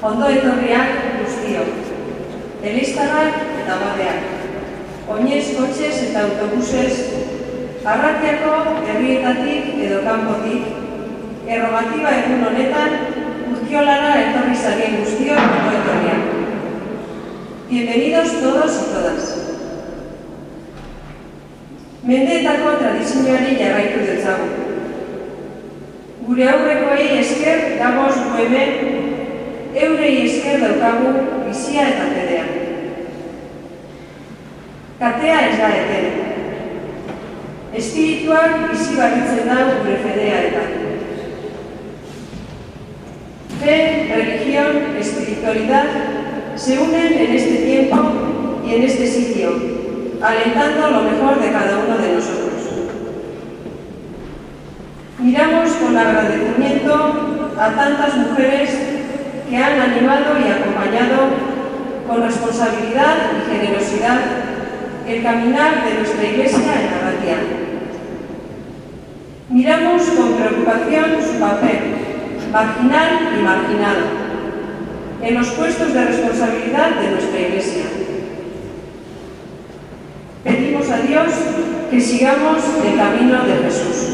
Ondo etorriak guztiok. Eliztarrak eta badeak. Oinez, kotxez eta autobusez, arratiako herrietatik edo kanpotik, errogatiba egun honetan, urkiolara etorri zarien guztiok ondo etorriak. Bienvenidos todos y todas. Mendeetako tradizioari jarraitu dutzagu. Gure aurrekoei esker gagoz gu hemen eurei esker daukagu bizia eta fedea. Katea ez da eten. Espirituak bizi baritzen da gure fedea eta. Fe, religión, espiritualidad se unen en este tiempo y en este sitio, alentando lo mejor de cada uno de nosotros. Miramos con agradecimiento a tantas mujeres que han animado y acompañado con responsabilidad y generosidad el caminar de nuestra Iglesia en Arratia. Miramos con preocupación su papel, marginal y marginado, en los puestos de responsabilidad de nuestra Iglesia. Pedimos a Dios que sigamos el camino de Jesús.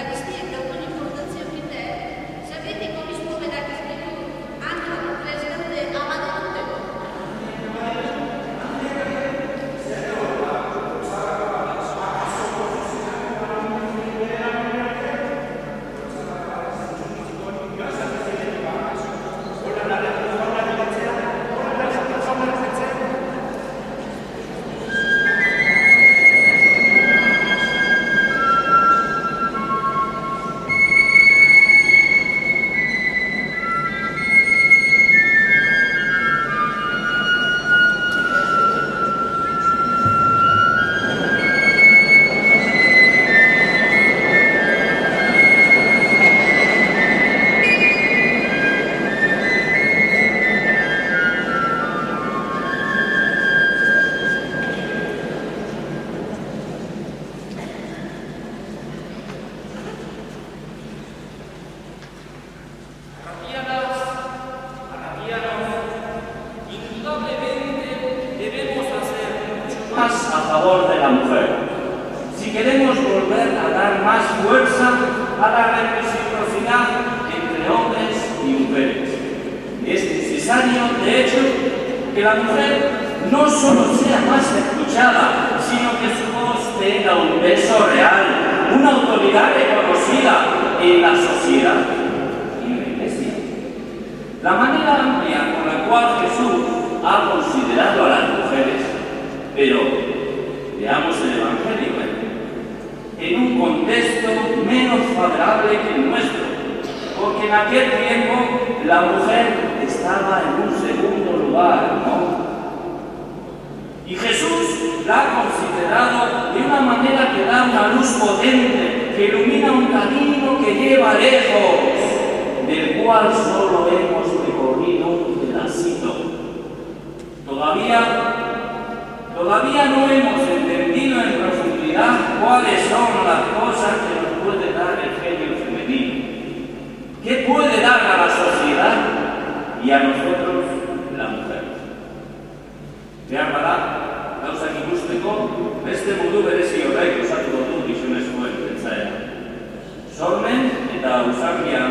La cuestión que la mujer no solo sea más escuchada, sino que su voz tenga un peso real, una autoridad reconocida en la sociedad. Y en la iglesia. La manera amplia con la cual Jesús ha considerado a las mujeres, pero veamos el Evangelio ¿eh? en un contexto menos favorable que el nuestro, porque en aquel tiempo la mujer estaba en un segundo y Jesús la ha considerado de una manera que da una luz potente, que ilumina un camino que lleva lejos, del cual solo hemos recorrido un pedacito. Todavía, todavía no hemos entendido en profundidad cuáles son las cosas que nos puede dar el genio femenino. ¿Qué puede dar a la sociedad y a nosotros Behar bada, gauzak ikusteko, beste modu berezi horrek osatuko du gizonezkoen pentsaera. Sormen eta ausardia